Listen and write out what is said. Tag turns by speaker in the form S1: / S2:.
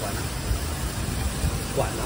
S1: 管呢管呢